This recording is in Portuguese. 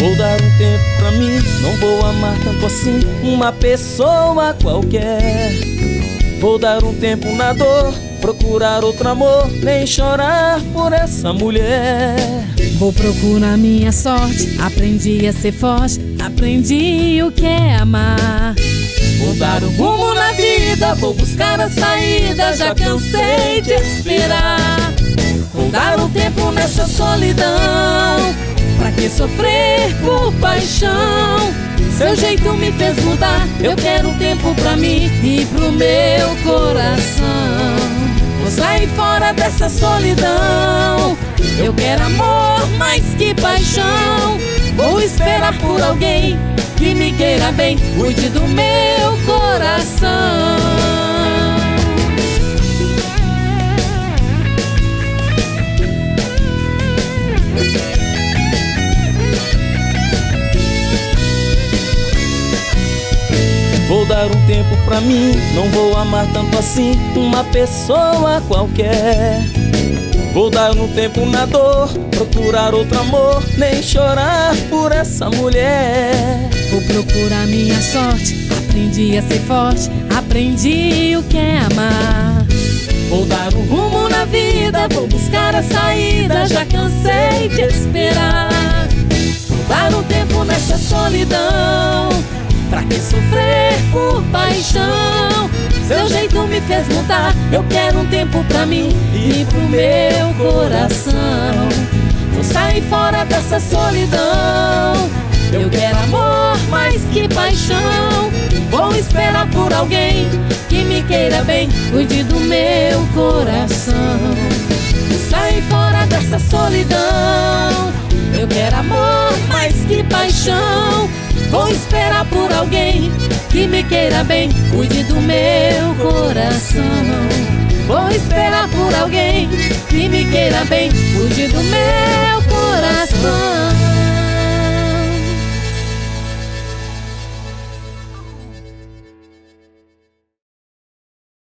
Vou dar um tempo pra mim, não vou amar tanto assim uma pessoa qualquer. Vou dar um tempo na dor, procurar outro amor, nem chorar por essa mulher. Vou procurar minha sorte, aprendi a ser forte, aprendi o que é amar. Vou dar um rumo na vida, vou buscar a saída, já cansei de esperar. Vou dar um tempo nessa solidão, que sofrer por paixão? Seu jeito me fez mudar, eu quero tempo pra mim e pro meu coração. Vou sair fora dessa solidão, eu quero amor mais que paixão. Vou esperar por alguém que me queira bem, cuide do meu coração. Vou dar um tempo pra mim, não vou amar tanto assim uma pessoa qualquer. Vou dar um tempo na dor, procurar outro amor, nem chorar por essa mulher. Vou procurar minha sorte, aprendi a ser forte, aprendi o que é amar. Vou dar um rumo na vida, vou buscar a saída, já cansei de esperar. Que sofrer por paixão? Seu jeito me fez mudar, eu quero um tempo pra mim e pro meu coração. Vou sair fora dessa solidão. Eu quero amor mais que paixão. Vou esperar por alguém que me queira bem, cuide do meu coração. Vou sair fora dessa solidão. Vou esperar por alguém que me queira bem, cuide do meu coração. Vou esperar por alguém que me queira bem, cuide do meu